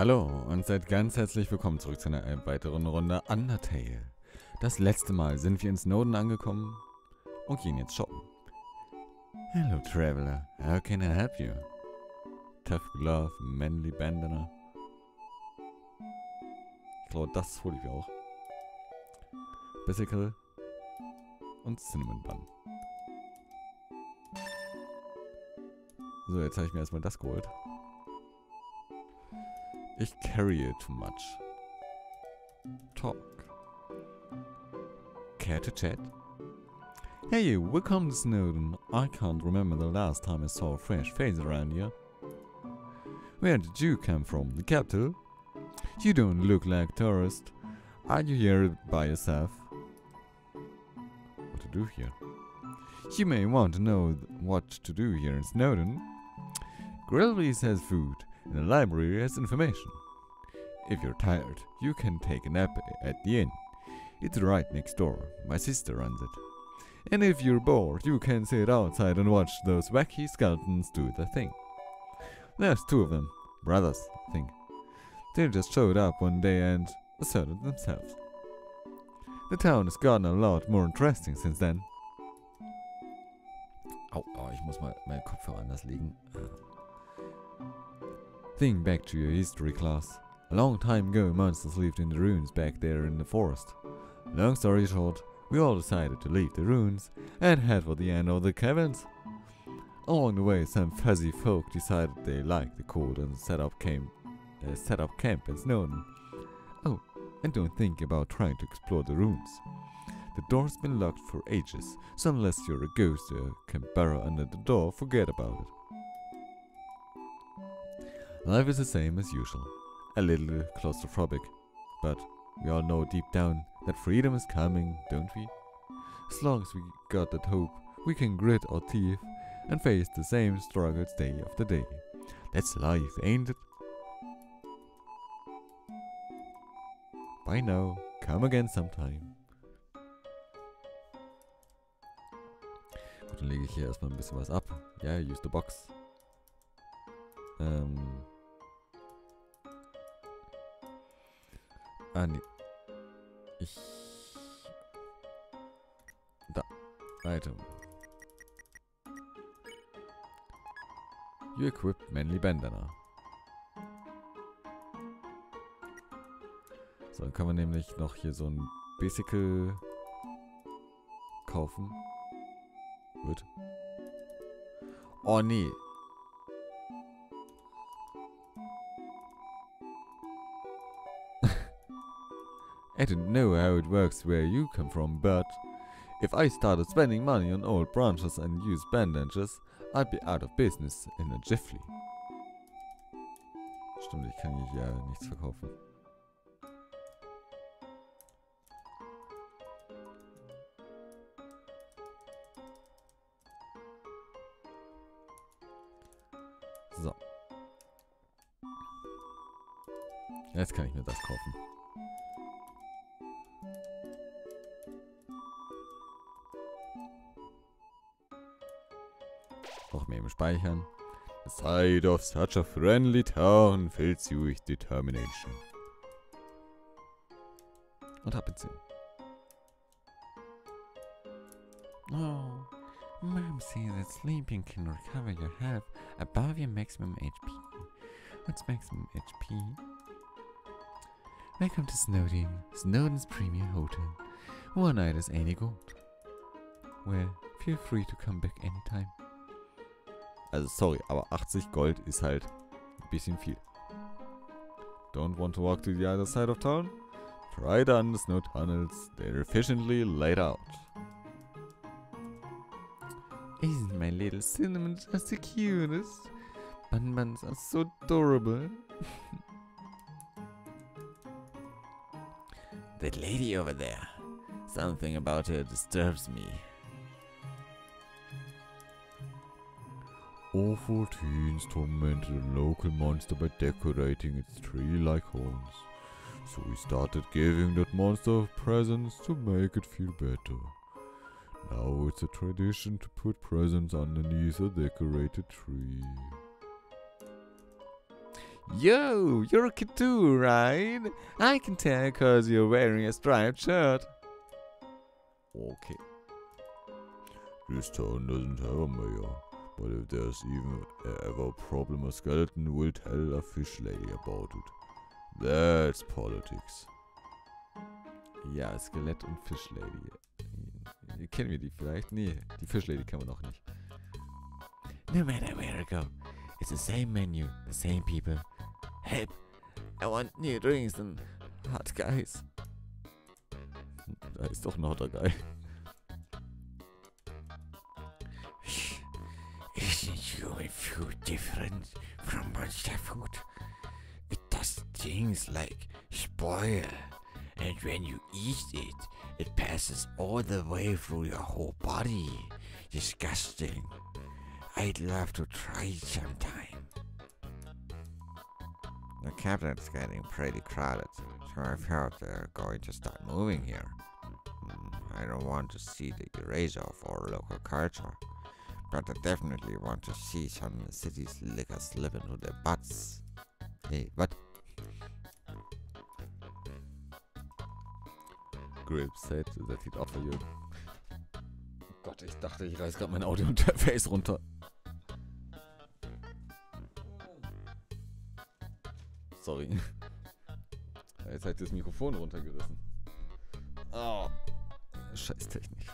Hallo und seid ganz herzlich willkommen zurück zu einer weiteren Runde Undertale. Das letzte Mal sind wir in Snowden angekommen und gehen jetzt shoppen. Hello Traveler, how can I help you? Tough Glove, Manly Bandana. Ich glaube, das hole ich mir auch. Bicycle und Cinnamon Bun. So, jetzt habe ich mir erstmal das geholt. Ich carry too much. Talk. Care to chat? Hey welcome to Snowdin. I can't remember the last time I saw a fresh face around here. Where did you come from? The capital? You don't look like a tourist. Are you here by yourself? What to do here? You may want to know what to do here in Snowdin. Grillby's has food, and the library has information. If you're tired, you can take a nap at the inn. It's right next door. My sister runs it. And if you're bored, you can sit outside and watch those wacky skeletons do their thing. There's two of them, brothers, I think. They just showed up one day and asserted themselves. The town has gotten a lot more interesting since then. Au, oh, ich muss mal meinen Kopfhörer anders legen. Ah. Think back to your history class. A long time ago, monsters lived in the ruins back there in the forest. Long story short, we all decided to leave the ruins and head for the end of the caverns. Along the way, some fuzzy folk decided they liked the cold and set up camp, uh, set up camp in Snowdin. Oh, and don't think about trying to explore the ruins. The door's been locked for ages, so unless you're a ghost or can burrow under the door, forget about it. Life is the same as usual, a little claustrophobic, but we all know deep down that freedom is coming, don't we? As long as we got that hope, we can grit our teeth and face the same struggles day after day. That's life, ain't it? Bye now, come again sometime. Gut, dann lege ich hier erstmal ein bisschen was ab. Yeah, use the box. Ähm. Ah, nee. Ich... Da. Item. You equip Manly Bandana. So, dann können wir nämlich noch hier so ein Bicycle kaufen. Gut. Oh, nee. I don't know how it works where you come from, but if I started spending money on old branches and used bandages, I'd be out of business in a jiffy. Stimmt, ich kann hier ja nichts verkaufen. So. Jetzt kann ich mir das kaufen. Speichern. The sight of such a friendly town fills you with determination. Und ab ins Oh, Mom says that sleeping can recover your health above your maximum HP. What's maximum HP? Welcome to Snowdin, Snowdin's premier hotel. One night is any gold. Well, feel free to come back anytime. Also sorry, aber 80 Gold ist halt ein bisschen viel. Don't want to walk to the other side of town? Try the snow tunnels, they're efficiently laid out. Isn't my little cinnamon just the cutest? Bun buns are so adorable. that lady over there. Something about her disturbs me. Awful teens tormented a local monster by decorating its tree like horns. So we started giving that monster presents to make it feel better. Now it's a tradition to put presents underneath a decorated tree. Yo, you're a kid too, right? I can tell cause you're wearing a striped shirt. Okay. This town doesn't have a mayor, but if there's even ever a problem, a skeleton will tell a fish lady about it. That's politics. Ja, Skelett und Fischlady. Äh, Kennen wir die vielleicht? Nee, die Fischlady kennen wir noch nicht. No matter where I go, it's the same menu, the same people. Help! I want new drinks and hot guys. Da ist doch ein hotter Guy. Different from monster food? It does things like spoil, and when you eat it, it passes all the way through your whole body. Disgusting. I'd love to try it sometime. The cabinet's getting pretty crowded, so I've heard they're going to start moving here. Hmm, I don't want to see the erasure of our local culture, but I definitely want to see some city's liquor slip into their butts. Hey, was? Grip said that he'd offer you. Oh Gott, ich dachte, ich reiß gerade mein Audio-Interface runter. Sorry. Jetzt hat das Mikrofon runtergerissen. Oh. Scheiß Technik.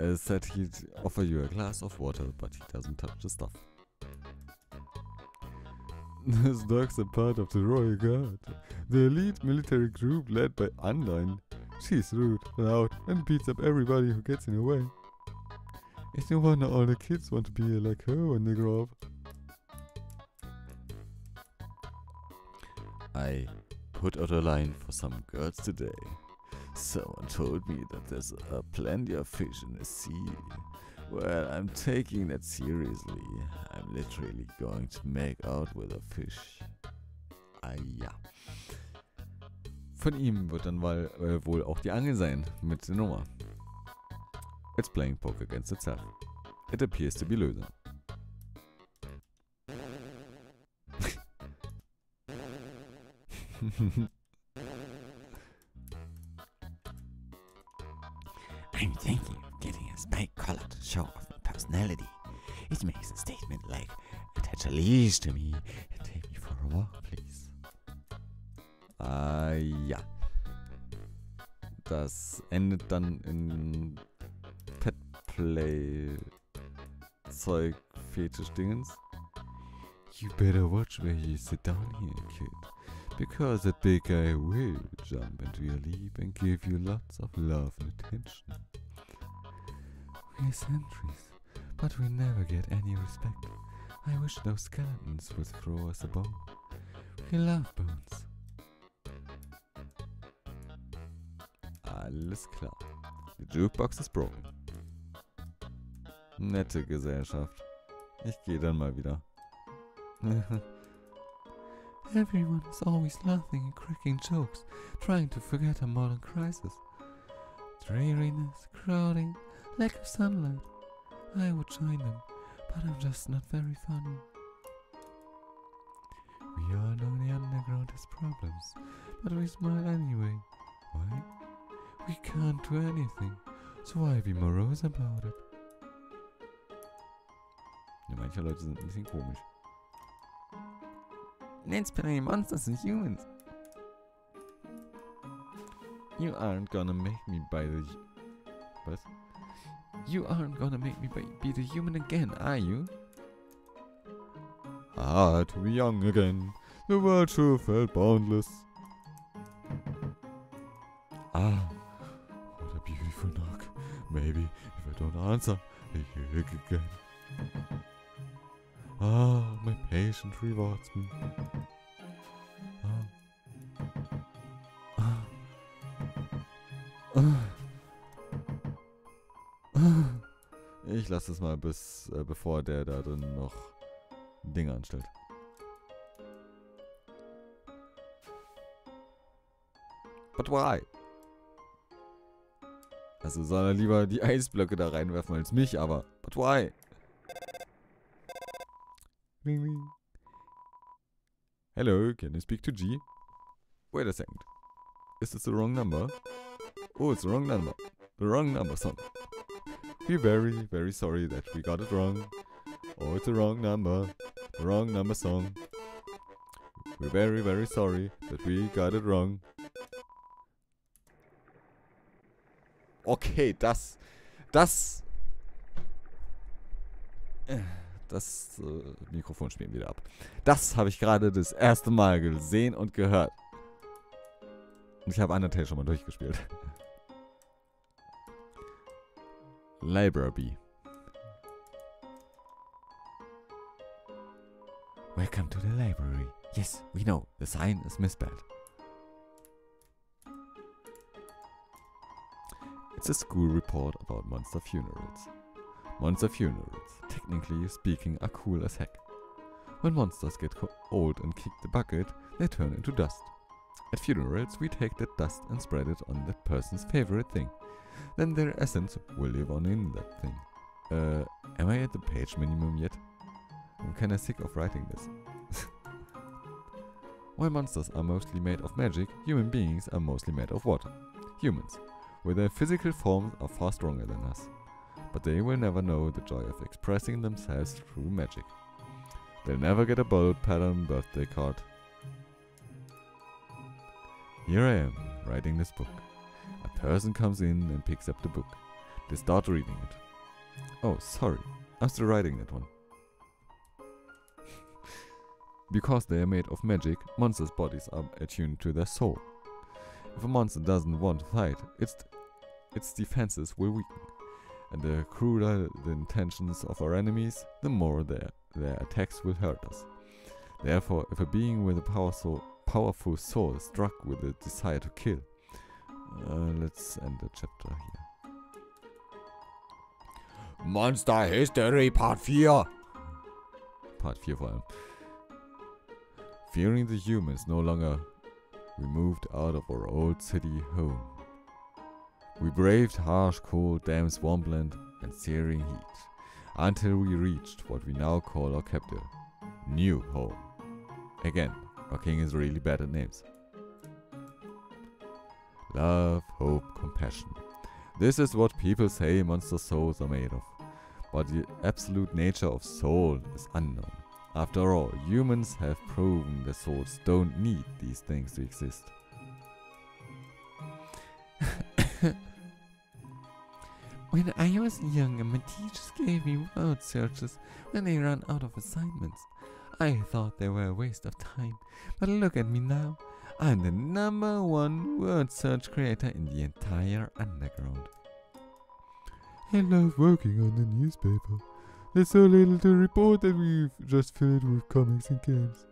Uh, said he'd offer you a glass of water, but he doesn't touch the stuff. This dogs a part of the Royal Guard, the elite military group led by Undyne. She's rude, loud, and beats up everybody who gets in her way. It's no wonder all the kids want to be like her when they grow up. I put out a line for some girls today. Someone told me that there's uh, plenty of fish in the sea. Well, I'm taking that seriously. I'm literally going to make out with a fish. Ah ja. Von ihm wird dann mal, äh, wohl auch die Angel sein mit der Nummer. It's playing poker against itself. It appears to be losing. I'm thinking of getting a spike to show off my personality. It makes a statement like, attach a leash to me and take me for a walk, please. Ah ja. Das endet dann in Petplay Zeug Fetisch Dingens. You better watch where you sit down here, kid. Because that big guy will jump into your lap and give you lots of love and attention. We're sentries, but we never get any respect. I wish those skeletons would throw us a bone. We love bones. Alles klar. Die Jukebox ist broken. Nette Gesellschaft. Ich gehe dann mal wieder. Everyone is always laughing and cracking jokes, trying to forget a modern crisis. Dreariness, crowding, lack of sunlight. I would join them, but I'm just not very funny. We all know the underground has problems, but we smile anyway. Why? We can't do anything, so why be morose about it? Ja, manche Leute sind ein bisschen komisch. Let's play monsters and humans. You aren't gonna make me buy the. What? You aren't gonna make me be the human again, are you? Ah, to be young again. The world sure felt boundless. Ah, what a beautiful knock. Maybe if I don't answer, I hear it again. Ah, my patient rewards me. Ah. Ah. Ah. Ah. Ich lasse es mal bis, äh, bevor der da drin noch Dinge anstellt. But why? Also soll er lieber die Eisblöcke da reinwerfen als mich, aber but why? Ring, ring. Hello, can I speak to G? Wait a second. Is this the wrong number? Oh, it's the wrong number. The wrong number song. We're very, very sorry that we got it wrong. Oh, it's the wrong number. The wrong number song. We're very, very sorry that we got it wrong. Okay, das, das, das äh, Mikrofon spielen wieder ab. Das habe ich gerade das erste Mal gesehen und gehört. Und ich habe Undertale schon mal durchgespielt. Library. Welcome to the library. Yes, we know, the sign is misspelled. It's a school report about monster funerals. Monster funerals, technically speaking, are cool as heck. When monsters get old and kick the bucket, they turn into dust. At funerals, we take that dust and spread it on that person's favorite thing. Then their essence will live on in that thing. Uh, am I at the page minimum yet? I'm kinda sick of writing this. While monsters are mostly made of magic, human beings are mostly made of water. Humans, with their physical forms, are far stronger than us. But they will never know the joy of expressing themselves through magic. They'll never get a bold pattern birthday card. Here I am, writing this book. A person comes in and picks up the book. They start reading it. Oh, sorry, I'm still writing that one. because they are made of magic, monsters' bodies are attuned to their soul. If a monster doesn't want to fight, its, its defenses will weaken. And the crueler the intentions of our enemies, the more their, their attacks will hurt us. Therefore, if a being with a powerful, powerful soul is struck with a desire to kill, uh, let's end the chapter here. Monster History Part 4. Part 4 vor allem. Fearing the humans no longer, we moved out of our old city home. We braved harsh, cold, damp swampland and searing heat until we reached what we now call our capital, New Home. Again, our king is really bad at names. Love, hope, compassion. This is what people say monster souls are made of. But the absolute nature of soul is unknown. After all, humans have proven that souls don't need these things to exist. When I was younger, my teachers gave me word searches when they ran out of assignments. I thought they were a waste of time, but look at me now. I'm the number one word search creator in the entire underground. I love working on the newspaper. There's so little to report that we've just filled with comics and games.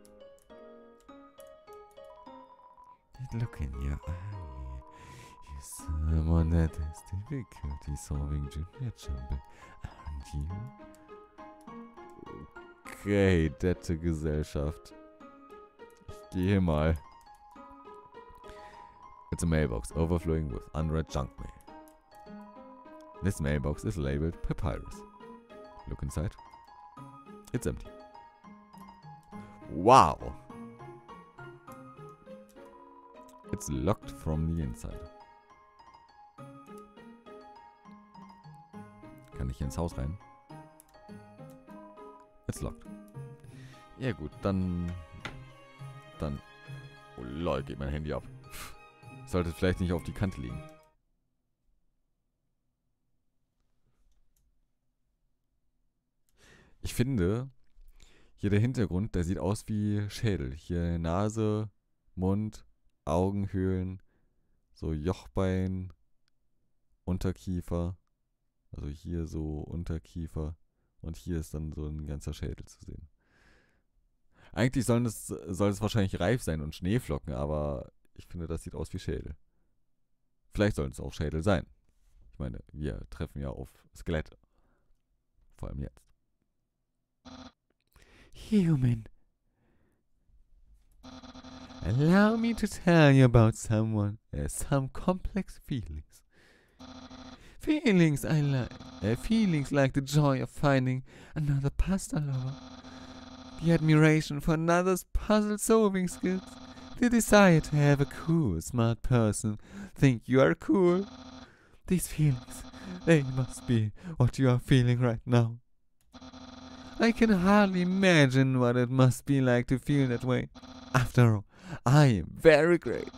That look in your eye. Someone that has difficulty solving junior jumble, aren't you? Okay, dette Gesellschaft. Ich gehe mal. It's a mailbox overflowing with unread junk mail. This mailbox is labeled Papyrus. Look inside. It's empty. Wow! It's locked from the inside. Kann ich hier ins Haus rein? It's locked. Ja gut, dann... Dann... Oh lol, geht mein Handy ab. Sollte vielleicht nicht auf die Kante liegen. Ich finde, hier der Hintergrund, der sieht aus wie Schädel. Hier Nase, Mund, Augenhöhlen, so Jochbein, Unterkiefer. Also hier so Unterkiefer. Und hier ist dann so ein ganzer Schädel zu sehen. Eigentlich sollen es, soll es wahrscheinlich reif sein und Schneeflocken, aber ich finde, das sieht aus wie Schädel. Vielleicht sollen es auch Schädel sein. Ich meine, wir treffen ja auf Skelette. Vor allem jetzt. Human. Allow me to tell you about someone has some complex feelings. Feelings I like, uh, feelings like the joy of finding another pasta lover, the admiration for another's puzzle solving skills, the desire to have a cool, smart person think you are cool. These feelings, they must be what you are feeling right now. I can hardly imagine what it must be like to feel that way. After all, I am very great.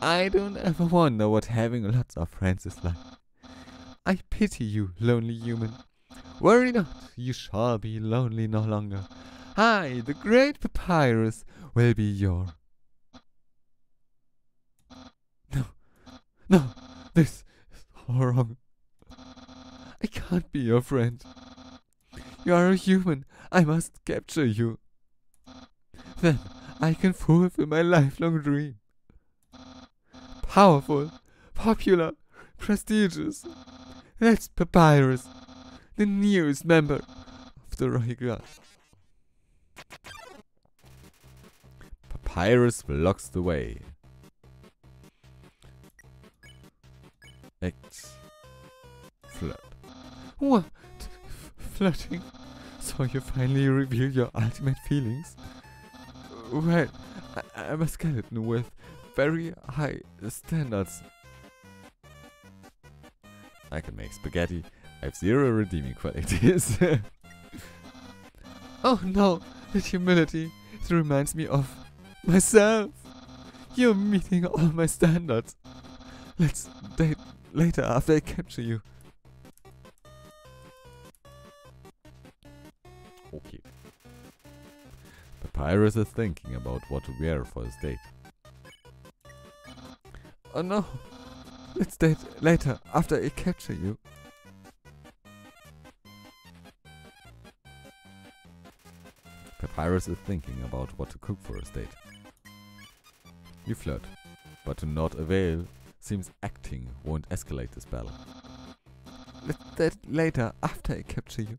I don't ever wonder what having lots of friends is like. I pity you, lonely human. Worry not, you shall be lonely no longer. I, the great papyrus, will be your. No, no, this is all wrong. I can't be your friend. You are a human. I must capture you. Then I can fulfill my lifelong dream. Powerful, popular, prestigious. That's Papyrus, the newest member of the Royal. Papyrus blocks the way. X. Flirt. What? Flirting? So you finally reveal your ultimate feelings? Well, I- I'm a skeleton with very high standards. I can make spaghetti. I have zero redeeming qualities. Oh no, that humility. It reminds me of myself. You're meeting all my standards. Let's date later after I capture you. okay. Papyrus is thinking about what to wear for his date. Oh no. Let's date later after I capture you. Papyrus is thinking about what to cook for his date. You flirt, but to not avail, seems acting won't escalate this battle. Let's date later after I capture you.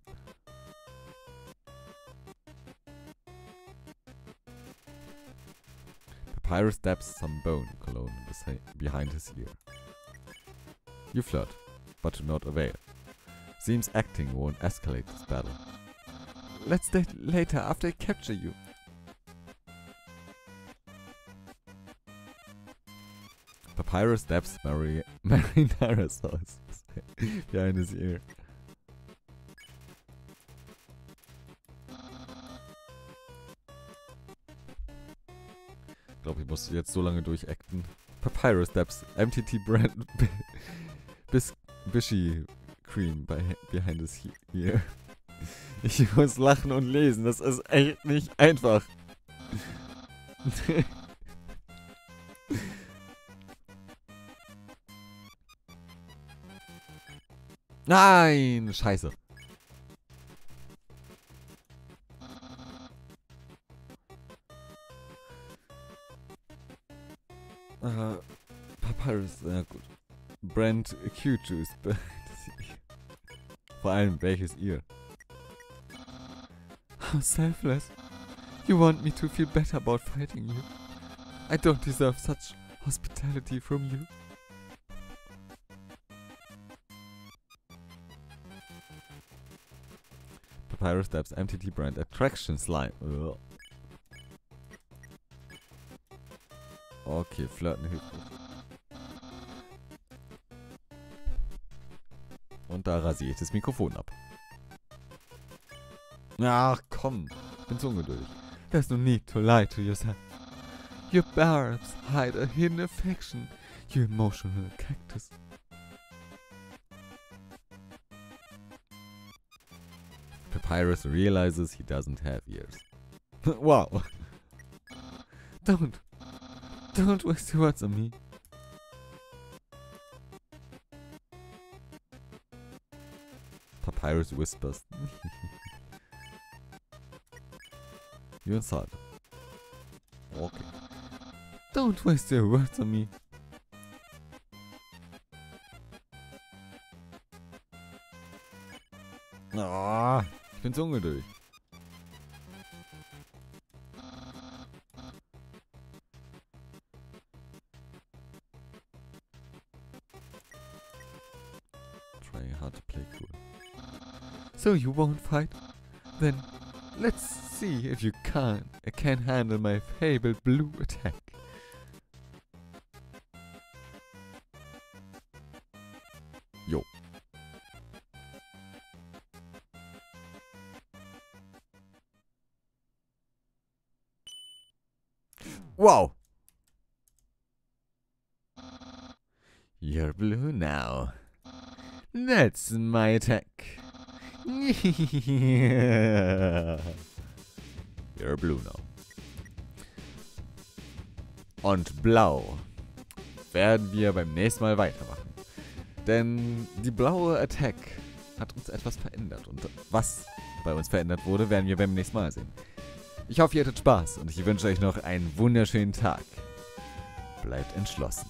Papyrus dabs some bone cologne behind his ear. You flirt, but to not avail. Seems acting won't escalate this battle. Let's date later after I capture you. Papyrus dabs Mari- marinara sauce behind his ear. Ich glaube, ich musste jetzt so lange durchacten. Papyrus dabs MTT Brand Bis Bishy Cream bei, behind his he- ear. Ich muss lachen und lesen, das ist echt nicht einfach. Nein, scheiße. Brand Q-Juice. Vor allem welches ihr? How selfless. You want me to feel better about fighting you. I don't deserve such hospitality from you. Papyrus Dabs MTT Brand Attraction Slime. Ugh. Okay, flirten Und da rasiere ich das Mikrofon ab. Ach komm, bin so ungeduldig. There's no need to lie to yourself. Your barbs hide a hidden affection, you emotional cactus. Papyrus realizes he doesn't have ears. wow. Don't. Don't waste your words on me. Papyrus whispers. you inside. Okay. Don't waste your words on me. Ah, ich bin so ungeduldig. Trying hard to play cool. So you won't fight? Then Let's see if you can can handle my fabled blue attack. Yo. Wow. You're blue now. That's my attack. You're blue now. Und blau werden wir beim nächsten Mal weitermachen. Denn die blaue Attack hat uns etwas verändert. Und was bei uns verändert wurde, werden wir beim nächsten Mal sehen. Ich hoffe, ihr hattet Spaß und ich wünsche euch noch einen wunderschönen Tag. Bleibt entschlossen.